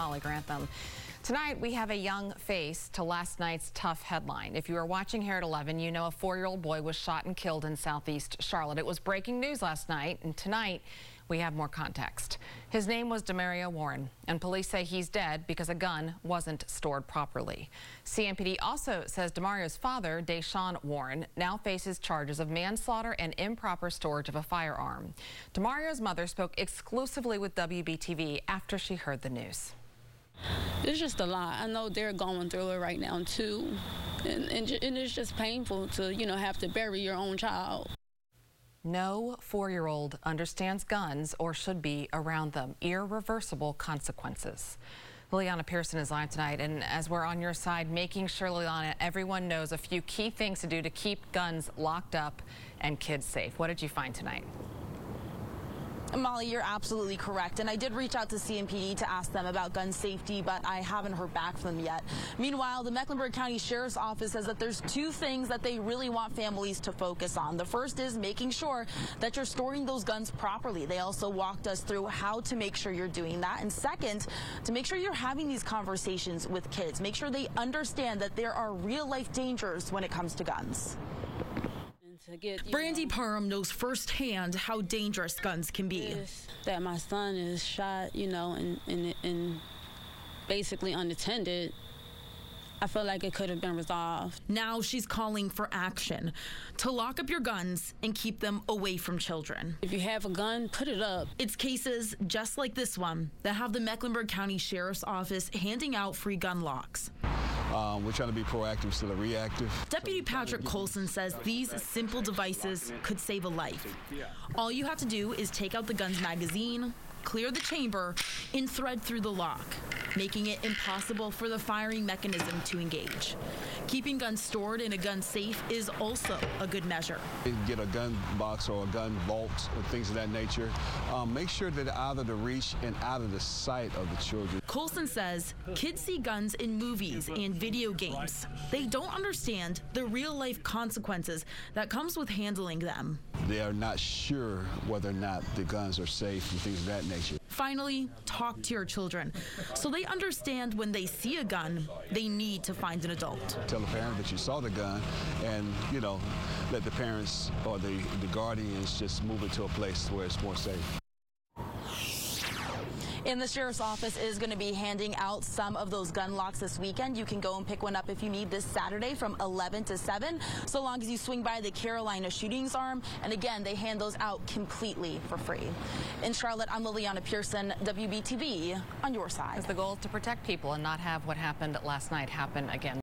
Molly Grantham. Tonight, we have a young face to last night's tough headline. If you were watching here at 11, you know a four-year-old boy was shot and killed in southeast Charlotte. It was breaking news last night, and tonight, we have more context. His name was Demario Warren, and police say he's dead because a gun wasn't stored properly. CMPD also says Demario's father, Dayshawn Warren, now faces charges of manslaughter and improper storage of a firearm. Demario's mother spoke exclusively with WBTV after she heard the news. It's just a lot. I know they're going through it right now too, and, and, and it's just painful to you know have to bury your own child. No four-year-old understands guns or should be around them. Irreversible consequences. Lileana Pearson is live tonight, and as we're on your side, making sure, Lileana, everyone knows a few key things to do to keep guns locked up and kids safe. What did you find tonight? Molly, you're absolutely correct. And I did reach out to CMPD to ask them about gun safety, but I haven't heard back from them yet. Meanwhile, the Mecklenburg County Sheriff's Office says that there's two things that they really want families to focus on. The first is making sure that you're storing those guns properly. They also walked us through how to make sure you're doing that. And second, to make sure you're having these conversations with kids. Make sure they understand that there are real life dangers when it comes to guns to get. Brandy know, Parham knows firsthand how dangerous guns can be. That my son is shot, you know, and and, and basically unattended. I feel like it could have been resolved. Now she's calling for action to lock up your guns and keep them away from children. If you have a gun, put it up. It's cases just like this one that have the Mecklenburg County Sheriff's Office handing out free gun locks. Um, we're trying to be proactive instead of reactive. Deputy Patrick Colson says these simple devices could save a life. All you have to do is take out the gun's magazine, clear the chamber, and thread through the lock making it impossible for the firing mechanism to engage. Keeping guns stored in a gun safe is also a good measure. Get a gun box or a gun vault or things of that nature. Um, make sure that out of the reach and out of the sight of the children. Colson says kids see guns in movies and video games. They don't understand the real life consequences that comes with handling them. They are not sure whether or not the guns are safe and things of that nature. Finally, talk to your children so they understand when they see a gun, they need to find an adult. Tell the parent that you saw the gun and, you know, let the parents or the, the guardians just move it to a place where it's more safe. And the sheriff's office is going to be handing out some of those gun locks this weekend. You can go and pick one up if you need this Saturday from 11 to 7, so long as you swing by the Carolina Shootings Arm. And again, they hand those out completely for free. In Charlotte, I'm Lileana Pearson, WBTV, on your side. The goal is to protect people and not have what happened last night happen again.